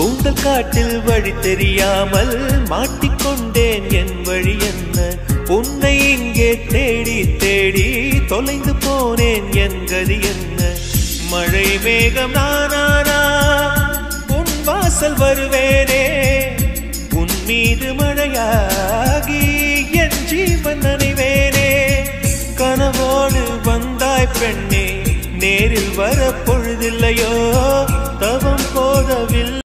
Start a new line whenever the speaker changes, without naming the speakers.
கூந்தல் காட்டில் வழி தெரியாமல் மாட்டிக்கொண்டேன். என் வழி என்ன? உன்னை இங்கே தேடி தேடி தொலைந்து போனேன். என் கதி என்ன? மழை மேகம் நானானா? உன் வாசல் வருவேனே? உன் மீது மழையாகி என் ஜீவன் நனைவேனே? கனவோடு வந்தாய் பெண்ணே நேரில் வர பொழுதில்லையோ